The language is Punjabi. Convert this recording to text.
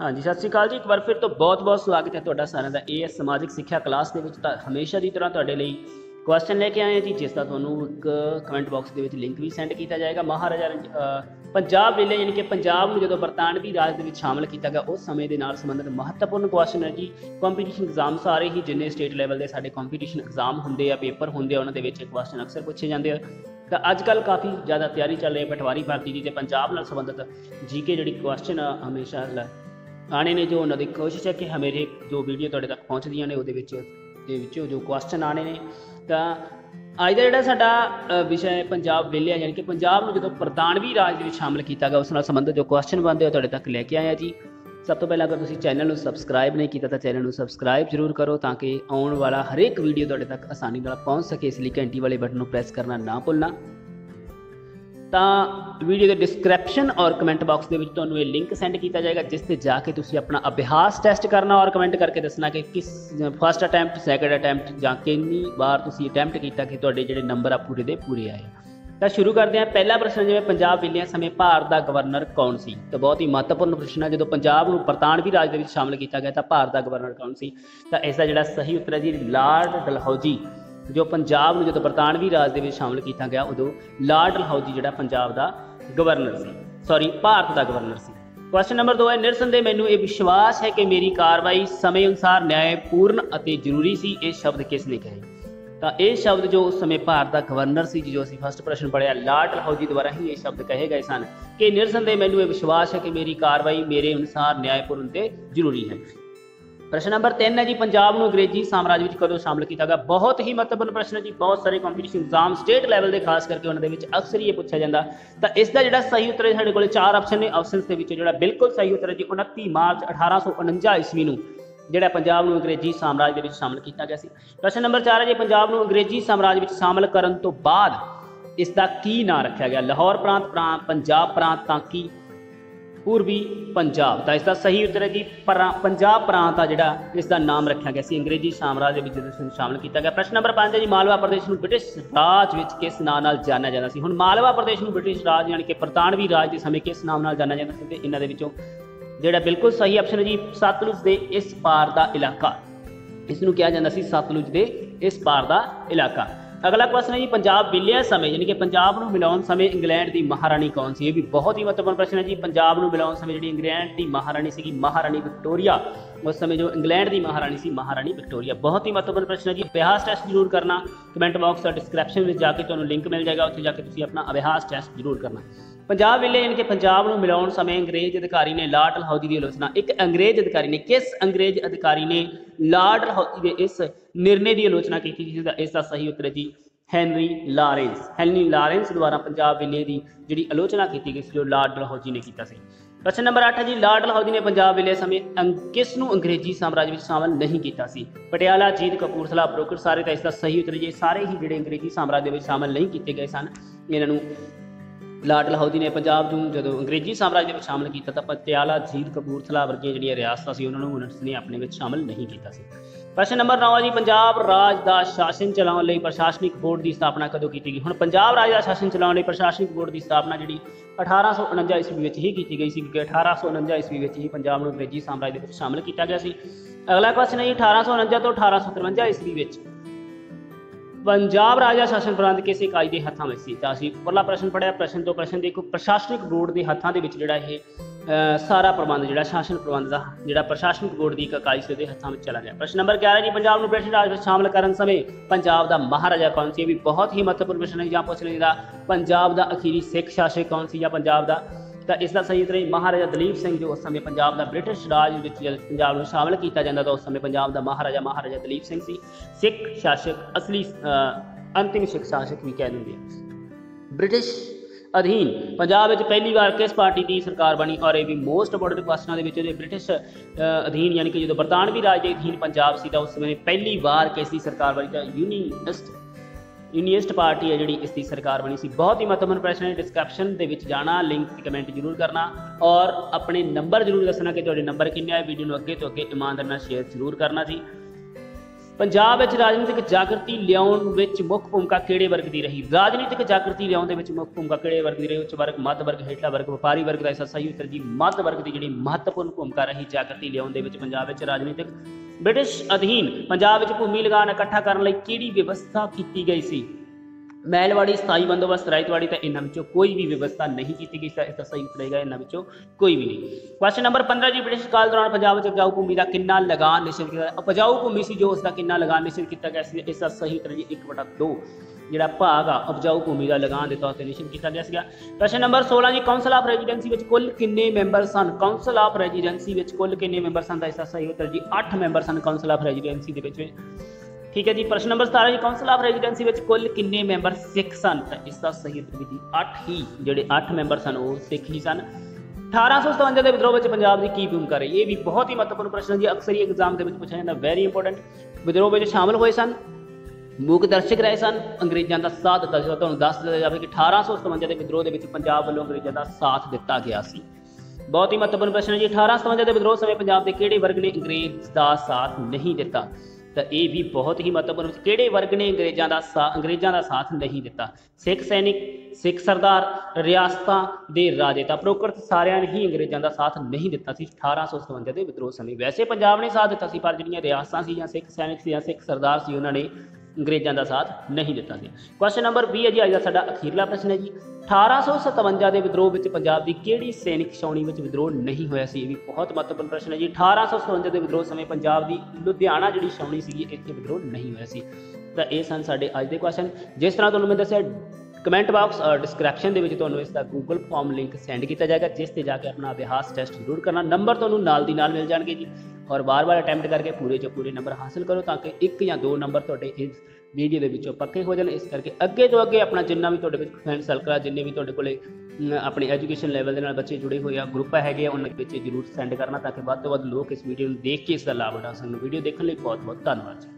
ਹਾਂਜੀ, ਸਤਿ ਸ਼੍ਰੀ ਅਕਾਲ ਜੀ। ਇੱਕ ਵਾਰ ਫਿਰ ਤੋਂ ਬਹੁਤ-ਬਹੁਤ ਸਵਾਗਤ ਹੈ ਤੁਹਾਡਾ ਸਾਰਿਆਂ ਦਾ। ਇਹ ਸਮਾਜਿਕ ਸਿੱਖਿਆ ਕਲਾਸ ਦੇ ਵਿੱਚ ਤਾਂ ਹਮੇਸ਼ਾ ਦੀ ਤਰ੍ਹਾਂ ਤੁਹਾਡੇ ਲਈ ਕੁਐਸਚਨ ਲੈ ਕੇ ਆਏ ਹਾਂ ਜੀ, ਜਿਸ ਦਾ ਤੁਹਾਨੂੰ ਇੱਕ ਕਮੈਂਟ ਬਾਕਸ ਦੇ ਵਿੱਚ ਲਿੰਕ ਵੀ ਸੈਂਡ ਕੀਤਾ ਜਾਏਗਾ। ਮਹਾਰਾਜਾ ਰਣਜੀ- ਪੰਜਾਬ ਵੇਲੇ ਯਾਨੀ ਕਿ ਪੰਜਾਬ ਨੂੰ ਜਦੋਂ ਬਰਤਾਨਵੀ ਰਾਜ ਦੇ ਵਿੱਚ ਸ਼ਾਮਲ ਕੀਤਾ ਗਿਆ, ਉਸ ਸਮੇਂ ਦੇ ਨਾਲ ਸੰਬੰਧਿਤ ਮਹੱਤਵਪੂਰਨ ਕੁਐਸਚਨ ਹੈ ਜੀ। ਕੰਪੀਟੀਸ਼ਨ ਐਗਜ਼ਾਮ ਸਾਰੇ ਹੀ ਜਿੰਨੇ ਸਟੇਟ ਲੈਵਲ ਦੇ ਸਾਡੇ ਕੰਪੀਟੀਸ਼ਨ ਐਗਜ਼ਾਮ ਹੁੰਦੇ ਆ ਪੇਪਰ ਹੁੰਦੇ ਆ, ਉਹਨਾਂ ਦੇ ਵਿੱਚ ਇਹ ਕੁਐਸਚਨ ਅਕਸਰ ਪੁੱਛੇ ਜਾਂਦੇ ਆ। ਤਾਂ ਅੱਜ ਕੱਲ ਕਾਫੀ ਜ਼ਿਆਦਾ ਤਿਆਰੀ ਚੱਲ ਰਹੀ ਹੈ। ਪਟਵਾਰੀ ਭਰਤੀ ਦੀ ਤੇ ਪੰਜਾਬ ਨਾਲ ਸੰਬੰਧਿਤ ਜੀਕੇ ਜਿਹੜੀ ਕੁਐਸਚਨ ਆ, ਹਮੇਸ਼ਾ ਲ- ਨੇ ਜੋ ਉਹਨਾਂ ਦੀ ਕੋਸ਼ਿਸ਼ ਹੈ ਕਿ ਹਮੇਰੇ ਜੋ ਵੀਡੀਓ ਤੁਹਾਡੇ ਤੱਕ ਪਹੁੰਚਦੀਆਂ ਨੇ ਉਹਦੇ ਵਿੱਚ, ਦੇ ਵਿੱਚੋਂ ਜੋ ਕੁਐਸਚਨ ਆਣੇ ਨੇ, ਤਾਂ ਅੱਜ ਦਾ ਜਿਹੜਾ ਸਾਡਾ ਵਿਸ਼ਾ ਹੈ ਪੰਜਾਬ ਵੇਲਿਆ ਯਾਨੀ ਕਿ ਪੰਜਾਬ ਨੂੰ ਜਦੋਂ ਬਰਤਾਨਵੀ ਰਾਜ ਦੇ ਵਿੱਚ ਸ਼ਾਮਲ ਕੀਤਾ ਗਿਆ, ਉਸ ਨਾਲ ਸੰਬੰਧਿਤ ਜੋ ਕੁਐਸਚਨ ਬਣਦੇ ਉਹ ਤੁਹਾਡੇ ਤੱਕ ਲੈ ਕੇ ਆਇਆ ਜੀ। ਸਭ ਤੋਂ ਪਹਿਲਾਂ ਅਗਰ ਤੁਸੀਂ ਚੈਨਲ ਨੂੰ ਸਬਸਕ੍ਰਾਈਬ ਨਹੀਂ ਕੀਤਾ, ਤਾਂ ਚੈਨਲ ਨੂੰ ਸਬਸਕ੍ਰਾਈਬ ਜ਼ਰੂਰ ਕਰੋ ਤਾਂ ਕਿ ਆਉਣ ਵਾਲਾ ਹਰੇਕ ਵੀਡੀਓ ਤੁਹਾਡੇ ਤੱਕ ਆਸਾਨੀ ਨਾਲ ਪਹੁੰਚ ਸਕੇ, ਇਸ ਲਈ ਘੰਟੀ ਵਾਲੇ ਬਟਨ ਨੂੰ ਪ੍ਰੈਸ ਕਰਨਾ ਨਾ ਭੁੱਲਣਾ। ਤਾਂ ਵੀਡੀਓ ਦੇ ਡਿਸਕ੍ਰਿਪਸ਼ਨ ਔਰ ਕਮੈਂਟ ਬਾਕਸ ਦੇ ਵਿੱਚ ਤੁਹਾਨੂੰ ਇਹ ਲਿੰਕ ਸੈਂਡ ਕੀਤਾ ਜਾਏਗਾ, ਜਿਸ ਤੇ ਜਾ ਕੇ ਤੁਸੀਂ ਆਪਣਾ ਅਭਿਆਸ ਟੈਸਟ ਕਰਨਾ ਔਰ ਕਮੈਂਟ ਕਰਕੇ ਦੱਸਣਾ ਕਿ ਕਿਸ ਫਸਟ ਅਟੈਂਪਟ ਸੈਕੰਡ ਅਟੈਂਪਟ ਜਾਂ ਕਿੰਨੀ ਵਾਰ ਤੁਸੀਂ ਅਟੈਂਪਟ ਕੀਤਾ ਕਿ ਤੁਹਾਡੇ ਜਿਹੜੇ ਨੰਬਰ ਆ ਪੂਰੇ ਦੇ ਪੂਰੇ ਆਏ। ਤਾਂ ਸ਼ੁਰੂ ਕਰਦੇ ਹਾਂ। ਪਹਿਲਾ ਪ੍ਰਸ਼ਨ ਜਿਵੇਂ ਪੰਜਾਬ ਵਿਲਿਆਂ ਸਮੇਂ ਭਾਰਤ ਦਾ ਗਵਰਨਰ ਕੌਣ ਸੀ? ਤਾਂ ਬਹੁਤ ਹੀ ਮਹੱਤਵਪੂਰਨ ਪ੍ਰਸ਼ਨ ਹੈ ਜਦੋਂ ਪੰਜਾਬ ਨੂੰ ਬਰਤਾਨਵੀ ਰਾਜ ਦੇ ਵਿੱਚ ਸ਼ਾਮਲ ਕੀਤਾ ਗਿਆ ਤਾਂ ਭਾਰਤ ਦਾ ਗਵਰਨਰ ਕੌਣ ਸੀ? ਤਾਂ ਇਸ ਦਾ ਜਿਹੜਾ ਸਹੀ ਉੱਤਰ ਹੈ ਜੀ, ਲਾਰਡ ਡਲਹੌਜੀ। ਜੋ ਪੰਜਾਬ ਨੂੰ ਜਦੋਂ ਬਰਤਾਨਵੀ ਰਾਜ ਦੇ ਵਿੱਚ ਸ਼ਾਮਲ ਕੀਤਾ ਗਿਆ, ਉਦੋਂ ਲਾਰਡ ਡਲਹੌਜੀ ਜਿਹੜਾ ਪੰਜਾਬ ਦਾ ਗਵਰਨਰ ਸੀ ਸੌਰੀ ਭਾਰਤ ਦਾ ਗਵਰਨਰ ਸੀ। ਕੁਐਸਚਨ ਨੰਬਰ 2 ਹੈ ਨਿਰਸੰਦੇਹ ਮੈਨੂੰ ਇਹ ਵਿਸ਼ਵਾਸ ਹੈ ਕਿ ਮੇਰੀ ਕਾਰਵਾਈ ਸਮੇਂ ਅਨੁਸਾਰ ਨਿਆਂਪੂਰਨ ਅਤੇ ਜ਼ਰੂਰੀ ਸੀ, ਇਹ ਸ਼ਬਦ ਕਿਸ ਨੇ ਕਹੇ? ਤਾਂ ਇਹ ਸ਼ਬਦ ਜੋ ਉਸ ਸਮੇਂ ਭਾਰਤ ਦਾ ਗਵਰਨਰ ਸੀ, ਜੀ ਜੋ ਅਸੀਂ ਫਸਟ ਪ੍ਰਸ਼ਨ ਪੜਿਆ ਲਾਰਡ ਡਲਹੌਜੀ ਦੁਆਰਾ ਹੀ ਇਹ ਸ਼ਬਦ ਕਹੇ ਗਏ ਸਨ ਕਿ ਨਿਰਸੰਦੇਹ ਮੈਨੂੰ ਇਹ ਵਿਸ਼ਵਾਸ ਹੈ ਕਿ ਮੇਰੀ ਕਾਰਵਾਈ ਮੇਰੇ ਅਨੁਸਾਰ ਨਿਆਂਪੂਰਨ ਤੇ ਜ਼ਰੂਰੀ ਹੈ। ਪ੍ਰਸ਼ਨ ਨੰਬਰ 3 ਹੈ ਜੀ, ਪੰਜਾਬ ਨੂੰ ਅੰਗਰੇਜ਼ੀ ਸਾਮਰਾਜ ਵਿੱਚ ਕਦੋਂ ਸ਼ਾਮਲ ਕੀਤਾ ਗਿਆ? ਬਹੁਤ ਹੀ ਮਹੱਤਵਪੂਰਨ ਪ੍ਰਸ਼ਨ ਹੈ ਜੀ, ਬਹੁਤ ਸਾਰੇ ਕੰਪੀਟੀਸ਼ਨ ਐਗਜ਼ਾਮ ਸਟੇਟ ਲੈਵਲ ਦੇ ਖਾਸ ਕਰਕੇ ਉਹਨਾਂ ਦੇ ਵਿੱਚ ਅਕਸਰ ਹੀ ਇਹ ਪੁੱਛਿਆ ਜਾਂਦਾ। ਤਾਂ ਇਸ ਦਾ ਜਿਹੜਾ ਸਹੀ ਉੱਤਰ ਹੈ, ਸਾਡੇ ਕੋਲ ਚਾਰ ਆਪਸ਼ਨ ਨੇ। ਆਪਸ਼ਨਸ ਦੇ ਵਿੱਚੋਂ ਜਿਹੜਾ ਬਿਲਕੁਲ ਸਹੀ ਉੱਤਰ ਹੈ ਜੀ 29 ਮਾਰਚ 1849 ਈਸਵੀ ਨੂੰ, ਜਿਹੜਾ ਪੰਜਾਬ ਨੂੰ ਅੰਗਰੇਜ਼ੀ ਸਾਮਰਾਜ ਦੇ ਵਿੱਚ ਸ਼ਾਮਲ ਕੀਤਾ ਗਿਆ ਸੀ। ਪ੍ਰਸ਼ਨ ਨੰਬਰ 4 ਹੈ ਜੀ, ਪੰਜਾਬ ਨੂੰ ਅੰਗਰੇਜ਼ੀ ਸਾਮਰਾਜ ਵਿੱਚ ਸ਼ਾਮਲ ਕਰਨ ਤੋਂ ਬਾਅਦ ਇਸ ਦਾ ਕੀ ਨਾਂ ਰੱਖਿਆ ਗਿਆ? ਲਾਹੌਰ ਪ੍ਰਾਂਤ ਪ੍ਰਾਂਤ, ਪੰਜਾਬ ਪ੍ਰਾਂਤ ਤਾਂ ਕੀ? ਪੂਰਬੀ ਪੰਜਾਬ ਤਾਂ ਇਸ ਦਾ ਸਹੀ ਉੱਤਰ ਹੈ ਜੀ ਪਰਾਂ- ਪੰਜਾਬ ਪ੍ਰਾਂਤ ਆ ਜਿਹੜਾ, ਇਸ ਦਾ ਨਾਮ ਰੱਖਿਆ ਗਿਆ ਸੀ। ਅੰਗਰੇਜ਼ੀ ਸਾਮਰਾਜ ਦੇ ਵਿੱਚ ਜਦੋਂ ਇਸ ਸ਼ਾਮਲ ਕੀਤਾ ਗਿਆ, ਪ੍ਰਸ਼ਨ ਨੰਬਰ 5 ਹੈ ਜੀ, ਮਾਲਵਾ ਪ੍ਰਦੇਸ਼ ਨੂੰ ਬ੍ਰਿਟਿਸ਼ ਰਾਜ ਵਿੱਚ ਕਿਸ ਨਾਂ ਨਾਲ ਜਾਣਿਆ ਜਾਂਦਾ ਸੀ? ਹੁਣ ਮਾਲਵਾ ਪ੍ਰਦੇਸ਼ ਨੂੰ ਬ੍ਰਿਟਿਸ਼ ਰਾਜ ਯਾਨੀ ਕਿ ਬਰਤਾਨਵੀ ਰਾਜ ਦੇ ਸਮੇਂ ਕਿਸ ਨਾਮ ਨਾਲ ਜਾਣਿਆ ਜਾਂਦਾ ਸੀ ਤੇ ਇਹਨਾਂ ਦੇ ਵਿੱਚੋਂ ਜਿਹੜਾ ਬਿਲਕੁਲ ਸਹੀ ਆਪਸ਼ਨ ਹੈ ਜੀ, ਸਤਲੁਜ ਦੇ ਇਸ ਪਾਰ ਦਾ ਇਲਾਕਾ। ਇਸ ਨੂੰ ਕਿਹਾ ਜਾਂਦਾ ਸੀ ਸਤਲੁਜ ਦੇ ਇਸ ਪਾਰ ਦਾ ਇਲਾਕਾ। ਅਗਲਾ ਕੁਐਸਚਨ ਹੈ ਜੀ, ਪੰਜਾਬ ਵਿਲਿਆ ਸਮੇਂ, ਯਾਨੀ ਕਿ ਪੰਜਾਬ ਨੂੰ ਮਿਲਾਉਣ ਸਮੇਂ ਇੰਗਲੈਂਡ ਦੀ ਮਹਾਰਾਣੀ ਕੌਣ ਸੀ? ਇਹ ਵੀ ਬਹੁਤ ਹੀ ਮਹੱਤਵਪੂਰਨ ਪ੍ਰਸ਼ਨ ਹੈ ਜੀ, ਪੰਜਾਬ ਨੂੰ ਮਿਲਾਉਣ ਸਮੇਂ ਜਿਹੜੀ ਇੰਗਲੈਂਡ ਦੀ ਮਹਾਰਾਣੀ ਸੀਗੀ, ਮਹਾਰਾਣੀ ਵਿਕਟੋਰੀਆ। ਉਸ ਸਮੇਂ ਜੋ ਇੰਗਲੈਂਡ ਦੀ ਮਹਾਰਾਣੀ ਸੀ ਮਹਾਰਾਣੀ ਵਿਕਟੋਰੀਆ ਬਹੁਤ ਹੀ ਮਹੱਤਵਪੂਰਨ ਪ੍ਰਸ਼ਨ ਹੈ ਜੀ ਅਭਿਆਸ ਟੈਸਟ ਜ਼ਰੂਰ ਕਰਨਾ ਕਮੈਂਟ ਬਾਕਸ ਦਾ ਡਿਸਕ੍ਰਿਪਸ਼ਨ ਵਿੱਚ ਜਾ ਕੇ ਤੁਹਾਨੂੰ ਲਿੰਕ ਮਿਲ ਜਾਏਗਾ ਉੱਥੇ ਜਾ ਕੇ ਤੁਸੀਂ ਆਪਣਾ ਅਭਿਆਸ ਟੈਸਟ ਜ਼ਰੂਰ ਕਰਨਾ ਪੰਜਾਬ ਵੇਲੇ ਯਾਨੀ ਕਿ ਪੰਜਾਬ ਨੂੰ ਮਿਲਾਉਣ ਸਮੇਂ ਅੰਗਰੇਜ਼ ਅਧਿਕਾਰੀ ਨੇ ਲਾਰਡ ਡਲਹੌਜੀ ਦੀ ਆਲੋਚਨਾ ਇੱਕ ਅੰਗਰੇਜ਼ ਅਧਿਕਾਰੀ ਨੇ ਕਿਸ ਅੰਗਰੇਜ਼ ਅਧਿਕਾਰੀ ਨੇ ਲਾਰਡ ਡਲਹੌਜੀ ਦੇ ਇਸ ਨਿਰਣੇ ਦੀ ਆਲੋਚਨਾ ਕੀਤੀ ਜਿਸ ਦਾ ਇਸ ਦਾ ਸਹੀ ਉੱਤਰ ਹੈ ਜੀ ਹੈਨਰੀ ਲਾਰੈਂਸ ਹੈਨਰੀ ਲਾਰੈਂਸ ਦੁਆਰਾ ਪੰਜਾਬ ਵੇਲੇ ਦੀ ਜਿਹੜੀ ਆਲੋਚਨਾ ਕੀਤੀ ਗਈ ਸੀ ਜੋ ਲਾਰਡ ਡਲਹੌਜੀ ਨੇ ਕੀਤਾ ਸੀ ਪ੍ਰਸ਼ਨ ਨੰਬਰ 8 ਹੈ ਜੀ, ਲਾਰਡ ਡਲਹੌਜੀ ਨੇ ਪੰਜਾਬ ਵੇਲੇ ਸਮੇਂ ਅੰਗ- ਕਿਸ ਨੂੰ ਅੰਗਰੇਜ਼ੀ ਸਾਮਰਾਜ ਵਿੱਚ ਸ਼ਾਮਲ ਨਹੀਂ ਕੀਤਾ ਸੀ? ਪਟਿਆਲਾ, ਜੀਤ ਕਪੂਰਥਲਾ ਬਰੋਕਰ ਸਾਰੇ ਤਾਂ ਇਸ ਦਾ ਸਹੀ ਉੱਤਰ ਜੀ ਸਾਰੇ ਹੀ ਜਿਹੜੇ ਅੰਗਰੇਜ਼ੀ ਸਾਮਰਾਜ ਦੇ ਵਿੱਚ ਸ਼ਾਮਲ ਨਹੀਂ ਕੀਤੇ ਗਏ ਸਨ, ਇਹਨਾਂ ਨੂੰ ਲਾਰਡ ਡਲਹੌਜੀ ਨੇ ਪੰਜਾਬ ਨੂੰ ਜਦੋਂ ਅੰਗਰੇਜ਼ੀ ਸਾਮਰਾਜ ਦੇ ਵਿੱਚ ਸ਼ਾਮਲ ਕੀਤਾ ਤਾਂ ਪਟਿਆਲਾ ਜ਼ੀਰ ਕਪੂਰਥਲਾ ਵਰਗੀਆਂ ਜਿਹੜੀਆਂ ਰਿਆਸਤਾਂ ਸੀ, ਉਹਨਾਂ ਨੂੰ ਉਸ ਨੇ ਆਪਣੇ ਵਿੱਚ ਸ਼ਾਮਲ ਨਹੀਂ ਕੀਤਾ ਸੀ। ਪ੍ਰਸ਼ਨ ਨੰਬਰ 9 ਜੀ, ਪੰਜਾਬ ਰਾਜ ਦਾ ਸ਼ਾਸਨ ਚਲਾਉਣ ਲਈ ਪ੍ਰਸ਼ਾਸਨਿਕ ਬੋਰਡ ਦੀ ਸਥਾਪਨਾ ਕਦੋਂ ਕੀਤੀ ਗਈ? ਹੁਣ ਪੰਜਾਬ ਰਾਜ ਦਾ ਸ਼ਾਸਨ ਚਲਾਉਣ ਲਈ ਪ੍ਰਸ਼ਾਸਨਿਕ ਬੋਰਡ ਦੀ ਸਥਾਪਨਾ ਜਿਹੜੀ 1849 ਈਸਵੀ ਵਿੱਚ ਹੀ ਕੀਤੀ ਗਈ ਸੀ, ਕਿਉਂਕਿ 1849 ਈਸਵੀ ਵਿੱਚ ਹੀ ਪੰਜਾਬ ਨੂੰ ਅੰਗਰੇਜ਼ੀ ਸਾਮਰਾਜ ਦੇ ਵਿੱਚ ਸ਼ਾਮਲ ਕੀਤਾ ਗਿਆ ਸੀ। ਅਗਲਾ ਕੁਐਸਚਨ ਹੈ ਜੀ 1849 ਤੋਂ 1853 ਈਸਵੀ ਵਿੱਚ ਪੰਜਾਬ ਰਾਜ ਦਾ ਸ਼ਾਸਨ ਪ੍ਰਬੰਧ ਕਿਸੇ ਇਕਾਈ ਦੇ ਹੱਥਾਂ ਵਿੱਚ ਸੀ। ਤਾਂ ਅਸੀਂ ਪਹਿਲਾ ਪ੍ਰਸ਼ਨ ਪੜਿਆ ਪ੍ਰਸ਼ਨ ਤੋਂ ਪ੍ਰਸ਼ਨ ਦੇਖੋ। ਪ੍ਰਸ਼ਾਸਨਿਕ ਬੋਰਡ ਦੇ ਹੱਥਾਂ ਦੇ ਵਿੱਚ ਜਿਹੜਾ ਇਹ ਸਾਰਾ ਪ੍ਰਬੰਧ, ਜਿਹੜਾ ਸ਼ਾਸਨ ਪ੍ਰਬੰਧ ਦਾ, ਜਿਹੜਾ ਪ੍ਰਸ਼ਾਸਨਿਕ ਬੋਰਡ ਦੀ ਇੱਕ ਇਕਾਈ ਸੀ, ਉਹਦੇ ਹੱਥਾਂ ਵਿੱਚ ਚਲਾ ਗਿਆ। ਪ੍ਰਸ਼ਨ ਨੰਬਰ 11 ਜੀ, ਪੰਜਾਬ ਨੂੰ ਬ੍ਰਿਟਿਸ਼ ਰਾਜ ਵਿੱਚ ਸ਼ਾਮਲ ਕਰਨ ਸਮੇਂ ਪੰਜਾਬ ਦਾ ਮਹਾਰਾਜਾ ਕੌਣ ਸੀ? ਇਹ ਵੀ ਬਹੁਤ ਹੀ ਮਹੱਤਵਪੂਰਨ ਪ੍ਰਸ਼ਨ ਹੈ। ਜਾਂ ਪੁੱਛ ਲੈਂਦਾ ਪੰਜਾਬ ਦਾ ਅਖੀਰੀ ਸਿੱਖ ਸ਼ਾਸਕ ਕੌਣ ਸੀ? ਜਾਂ ਪੰਜਾਬ ਦਾ ਤਾਂ ਇਸ ਦਾ ਸਹੀ ਤਰ੍ਹਾਂ ਹੈ ਮਹਾਰਾਜਾ ਦਲੀਪ ਸਿੰਘ ਜੋ ਉਸ ਸਮੇਂ ਪੰਜਾਬ ਦਾ ਬ੍ਰਿਟਿਸ਼ ਰਾਜ ਵਿੱਚ ਜਦ ਪੰਜਾਬ ਨੂੰ ਸ਼ਾਮਲ ਕੀਤਾ ਜਾਂਦਾ ਤਾਂ ਉਸ ਸਮੇਂ ਪੰਜਾਬ ਦਾ ਮਹਾਰਾਜਾ ਮਹਾਰਾਜਾ ਦਲੀਪ ਸਿੰਘ ਸੀ। ਸਿੱਖ ਸ਼ਾਸਕ, ਅਸਲੀ ਅੰਤਿਮ ਸਿੱਖ ਸ਼ਾਸਕ ਵੀ ਕਹਿ ਦਿੰਦੇ ਬ੍ਰਿਟਿਸ਼ ਅਧੀਨ ਪੰਜਾਬ ਵਿੱਚ ਪਹਿਲੀ ਵਾਰ ਕਿਸ ਪਾਰਟੀ ਦੀ ਸਰਕਾਰ ਬਣੀ ਔਰ ਇਹ ਵੀ ਮੋਸਟ ਇੰਪੋਰਟੈਂਟ ਕੁਐਸਚਨਾਂ ਦੇ ਵਿੱਚ ਜੇ ਬ੍ਰਿਟਿਸ਼ ਅਧੀਨ ਯਾਨੀ ਕਿ ਜਦੋਂ ਬਰਤਾਨਵੀ ਰਾਜ ਦੇ ਅਧੀਨ ਪੰਜਾਬ ਸੀ ਤਾਂ ਉਸ ਸਮੇਂ ਪਹਿਲੀ ਵਾਰ ਕਿਸ ਦੀ ਸਰਕਾਰ ਬਣੀ ਤਾਂ ਯੂਨੀਅਨਿਸਟ ਯੂਨੀਅਨਿਸਟ ਪਾਰਟੀ ਹੈ ਜਿਹੜੀ ਇਸ ਦੀ ਸਰਕਾਰ ਬਣੀ ਸੀ। ਬਹੁਤ ਹੀ ਮਹੱਤਵਪੂਰਨ ਪ੍ਰਸ਼ਨ ਹੈ। ਡਿਸਕ੍ਰਿਪਸ਼ਨ ਦੇ ਵਿੱਚ ਜਾਣਾ, ਲਿੰਕ ਤੇ ਕਮੈਂਟ ਜ਼ਰੂਰ ਕਰਨਾ ਔਰ ਆਪਣੇ ਨੰਬਰ ਜ਼ਰੂਰ ਦੱਸਣਾ ਕਿ ਤੁਹਾਡੇ ਨੰਬਰ ਕਿੰਨੇ ਆਏ ਵੀਡੀਓ ਨੂੰ ਅੱਗੇ ਤੋਂ ਅੱਗੇ ਇਮਾਨਦਾਰ ਨਾਲ ਸ਼ੇਅਰ ਜ਼ਰੂਰ ਕਰਨਾ ਜੀ। ਪੰਜਾਬ ਵਿੱਚ ਰਾਜਨੀਤਿਕ ਜਾਗਰਤੀ ਲਿਆਉਣ ਵਿੱਚ ਮੁੱਖ ਭੂਮਿਕਾ ਕਿਹੜੇ ਵਰਗ ਦੀ ਰਹੀ? ਰਾਜਨੀਤਿਕ ਜਾਗਰਤੀ ਲਿਆਉਣ ਦੇ ਵਿੱਚ ਮੁੱਖ ਭੂਮਿਕਾ ਕਿਹੜੇ ਵਰਗ ਦੀ ਰਹੀ? ਉੱਚ ਵਰਗ, ਮੱਧ ਵਰਗ, ਹੇਠਲਾ ਵਰਗ, ਵਪਾਰੀ ਵਰਗ ਦਾ ਇਸ ਸਹੀ ਉੱਤਰ ਜੀ, ਮੱਧ ਵਰਗ ਦੀ ਜਿਹੜੀ ਮਹੱਤਵਪੂਰਨ ਭੂਮਿਕਾ ਰਹੀ ਜਾਗਰਤੀ ਲਿਆਉਣ ਦੇ ਵਿੱਚ ਪੰਜਾਬ ਵਿੱਚ ਰਾਜਨੀਤਿਕ ਬ੍ਰਿਟਿਸ਼ ਅਧੀਨ ਪੰਜਾਬ ਵਿੱਚ ਭੂਮੀ ਲਗਾਨ ਇਕੱਠਾ ਕਰਨ ਲਈ ਕਿਹੜੀ ਵਿਵਸਥਾ ਕੀਤੀ ਗਈ ਸੀ? ਮਹਿਲਵਾੜੀ ਸਥਾਈ ਬੰਦੋਬਸਤ ਰਾਇਤਵਾੜੀ ਤਾਂ ਇਹਨਾਂ ਵਿੱਚੋਂ ਕੋਈ ਵੀ ਵਿਵਸਥਾ ਨਹੀਂ ਕੀਤੀ ਗਈ, ਤਾਂ ਇਸ ਦਾ ਸਹੀ ਉੱਤਰ ਰਹੇਗਾ ਇਹਨਾਂ ਵਿੱਚੋਂ ਕੋਈ ਵੀ ਨਹੀਂ। ਕੁਐਸਚਨ ਨੰਬਰ 15 ਜੀ, ਬ੍ਰਿਟਿਸ਼ ਕਾਲ ਦੌਰਾਨ ਪੰਜਾਬ ਵਿੱਚ ਉਪਜਾਊ ਭੂਮੀ ਦਾ ਕਿੰਨਾ ਲਗਾਨ ਨਿਸ਼ਚਿਤ ਕੀਤਾ ਉਪਜਾਊ ਭੂਮੀ ਸੀ ਜੋ ਉਸ ਦਾ ਕਿੰਨਾ ਲਗਾਨ ਨਿਸ਼ਚਿਤ ਕੀਤਾ ਗਿਆ ਸੀ, ਇਸ ਦਾ ਸਹੀ ਉੱਤਰ ਜੀ 1/2 ਜਿਹੜਾ ਭਾਗ ਆ, ਉਪਜਾਊ ਭੂਮੀ ਦਾ ਲਗਾਨ ਦੇ ਤੌਰ ਤੇ ਨਿਸ਼ਚਿਤ ਕੀਤਾ ਗਿਆ ਸੀਗਾ। ਪ੍ਰਸ਼ਨ ਨੰਬਰ 16 ਜੀ ਕਾਉਂਸਲ ਆਫ ਰੈਜ਼ੀਡੈਂਸੀ ਵਿੱਚ ਕੁੱਲ ਕਿੰਨੇ ਮੈਂਬਰ ਸਨ? ਕਾਉਂਸਲ ਆਫ ਰੈਜ਼ੀਡੈਂਸੀ ਵਿੱਚ ਕੁੱਲ ਕਿੰਨੇ ਮੈਂਬਰ ਸਨ? ਤਾਂ ਇਸ ਦਾ ਸਹੀ ਉੱਤਰ ਜੀ 8 ਮੈਂਬਰ ਸਨ ਕਾਉਂਸਲ ਆਫ ਰੈਜ਼ੀਡੈਂਸੀ ਦੇ ਵਿੱਚ। ਠੀਕ ਹੈ ਜੀ, ਪ੍ਰਸ਼ਨ ਨੰਬਰ 17 ਜੀ ਕਾਉਂਸਲ ਆਫ ਰੈਜ਼ੀਡੈਂਸੀ ਵਿੱਚ ਕੁੱਲ ਕਿੰਨੇ ਮੈਂਬਰ ਸਿੱਖ ਸਨ? ਤਾਂ ਇਸ ਦਾ ਸਹੀ ਉੱਤਰ ਵੀ 8 ਹੀ, ਜਿਹੜੇ 8 ਮੈਂਬਰ ਸਨ ਉਹ ਸਿੱਖ ਹੀ ਸਨ। 1857 ਦੇ ਵਿਦਰੋਹ ਵਿੱਚ ਪੰਜਾਬ ਦੀ ਕੀ ਭੂਮਿਕਾ ਰਹੀ? ਇਹ ਵੀ ਬਹੁਤ ਹੀ ਮਹੱਤਵਪੂਰਨ ਪ੍ਰਸ਼ਨ ਹੈ ਜੀ, ਅਕਸਰ ਹੀ ਐਗਜ਼ਾਮ ਦੇ ਵਿੱਚ ਪੁੱਛਿਆ ਜਾਂਦਾ ਵੈਰੀ ਇੰਪੋਰਟੈਂਟ ਵਿਦਰੋਹ ਵਿੱਚ ਸ਼ਾਮਲ ਹੋਏ ਸਨ, ਮੂਕ ਦਰਸ਼ਕ ਰਹੇ ਸਨ, ਅੰਗਰੇਜ਼ਾਂ ਦਾ ਸਾਥ ਦਿੱਤਾ ਸੀ ਤੁਹਾਨੂੰ ਦੱਸ ਦਿੱਤਾ ਜਾਵੇ ਕਿ 1857 ਦੇ ਵਿਦਰੋਹ ਦੇ ਵਿੱਚ ਪੰਜਾਬ ਵੱਲੋਂ ਅੰਗਰੇਜ਼ਾਂ ਦਾ ਸਾਥ ਦਿੱਤਾ ਗਿਆ ਸੀ। ਬਹੁਤ ਹੀ ਮਹੱਤਵਪੂਰਨ ਪ੍ਰਸ਼ਨ ਹੈ ਜੀ 1857 ਦੇ ਵਿਦਰੋਹ ਸਮੇਂ ਪੰਜਾਬ ਦੇ ਕਿਹੜੇ ਵਰਗ ਨੇ ਅੰਗਰੇਜ਼ ਦਾ ਸਾਥ ਨਹੀਂ ਦਿੱਤਾ? ਤਾਂ ਇਹ ਵੀ ਬਹੁਤ ਹੀ ਮਹੱਤਵਪੂਰਨ ਕਿਹੜੇ ਵਰਗ ਨੇ ਅੰਗਰੇਜ਼ਾਂ ਦਾ ਸਾ- ਅੰਗਰੇਜ਼ਾਂ ਦਾ ਸਾਥ ਨਹੀਂ ਦਿੱਤਾ? ਸਿੱਖ ਸੈਨਿਕ, ਸਿੱਖ ਸਰਦਾਰ, ਰਿਆਸਤਾਂ ਦੇ ਰਾਜੇ ਤਾਂ ਪ੍ਰੋਕਰਤ ਸਾਰਿਆਂ ਨੇ ਹੀ ਅੰਗਰੇਜ਼ਾਂ ਦਾ ਸਾਥ ਨਹੀਂ ਦਿੱਤਾ ਸੀ 1857 ਦੇ ਵਿਦਰੋਹ ਸਮੇਂ। ਵੈਸੇ ਪੰਜਾਬ ਨੇ ਸਾਥ ਦਿੱਤਾ ਸੀ, ਪਰ ਜਿਹੜੀਆਂ ਰਿਆਸਤਾਂ ਸੀ ਜਾਂ ਸਿੱਖ ਸੈਨਿਕ ਸੀ ਜਾਂ ਸਿੱਖ ਸਰਦਾਰ ਸੀ, ਉਹਨਾਂ ਨੇ ਅੰਗਰੇਜ਼ਾਂ ਦਾ ਸਾਥ ਨਹੀਂ ਦਿੱਤਾ ਸੀ ਕੁਐਸਚਨ ਨੰਬਰ 20 ਹੈ ਜੀ, ਅੱਜ ਦਾ ਸਾਡਾ ਅਖੀਰਲਾ ਪ੍ਰਸ਼ਨ ਹੈ ਜੀ। 1857 ਦੇ ਵਿਦਰੋਹ ਵਿੱਚ ਪੰਜਾਬ ਦੀ ਕਿਹੜੀ ਸੈਨਿਕ ਛਾਉਣੀ ਵਿੱਚ ਵਿਦਰੋਹ ਨਹੀਂ ਹੋਇਆ ਸੀ? ਇਹ ਵੀ ਬਹੁਤ ਮਹੱਤਵਪੂਰਨ ਪ੍ਰਸ਼ਨ ਹੈ ਜੀ। 1857 ਦੇ ਵਿਦਰੋਹ ਸਮੇਂ ਪੰਜਾਬ ਦੀ ਲੁਧਿਆਣਾ ਜਿਹੜੀ ਛਾਉਣੀ ਸੀਗੀ, ਇੱਥੇ ਵਿਦਰੋਹ ਨਹੀਂ ਹੋਇਆ ਸੀ। ਤਾਂ ਇਹ ਸਨ ਸਾਡੇ ਅੱਜ ਦੇ ਕੁਐਸਚਨ ਜਿਸ ਤਰ੍ਹਾਂ ਤੁਹਾਨੂੰ ਮੈਂ ਦੱਸਿਆ ਕਮੈਂਟ ਬਾਕਸ ਔਰ ਡਿਸਕ੍ਰਿਪਸ਼ਨ ਦੇ ਵਿੱਚ ਤੁਹਾਨੂੰ ਇਸ ਦਾ ਗੂਗਲ ਫਾਰਮ ਲਿੰਕ ਸੈਂਡ ਕੀਤਾ ਜਾਏਗਾ ਜਿਸ ਤੇ ਜਾ ਕੇ ਆਪਣਾ ਅਭਿਆਸ ਟੈਸਟ ਜ਼ਰੂਰ ਕਰਨਾ। ਨੰਬਰ ਤੁਹਾਨੂੰ ਨਾਲ ਦੀ ਨਾਲ ਮਿਲ ਜਾਣਗੇ ਜੀ। ਔਰ ਬਾਰ-ਬਾਰ ਅਟੈਂਪਟ ਕਰਕੇ ਪੂਰੇ 'ਚੋਂ ਪੂਰੇ ਨੰਬਰ ਹਾਸਲ ਕਰੋ ਤਾਂ ਕਿ ਇੱਕ ਜਾਂ ਦੋ ਨੰਬਰ ਤੁਹਾਡੇ ਇਸ ਵੀਡੀਓ ਦੇ ਵਿੱਚੋਂ ਪੱਕੇ ਹੋ ਜਾਣ। ਇਸ ਕਰਕੇ ਅੱਗੇ ਤੋਂ ਅੱਗੇ ਆਪਣਾ ਜਿੰਨਾ ਵੀ ਤੁਹਾਡੇ ਵਿੱਚ ਫਰੈਂਡ ਸਰਕਲ ਆ ਜਿੰਨੇ ਵੀ ਤੁਹਾਡੇ ਕੋਲੇ ਅਮ, ਆਪਣੀ ਐਜੂਕੇਸ਼ਨ ਲੈਵਲ ਦੇ ਨਾਲ ਬੱਚੇ ਜੁੜੇ ਹੋਏ ਆ ਗਰੁੱਪ ਹੈਗੇ ਆ ਉਹਨਾਂ ਵਿੱਚ ਜ਼ਰੂਰ ਸੈਂਡ ਕਰਨਾ ਤਾਂ ਕਿ ਵੱਧ ਤੋਂ ਵੱਧ ਲੋਕ ਇਸ ਵੀਡੀਓ ਨੂੰ ਦੇਖ ਕੇ ਇਸ ਦਾ ਲਾਭ ਉਠਾ ਸਕਣ। ਵੀਡੀਓ ਦੇਖਣ ਲਈ ਬਹੁਤ ਬਹੁਤ ਧੰਨਵਾਦ ਜੀ।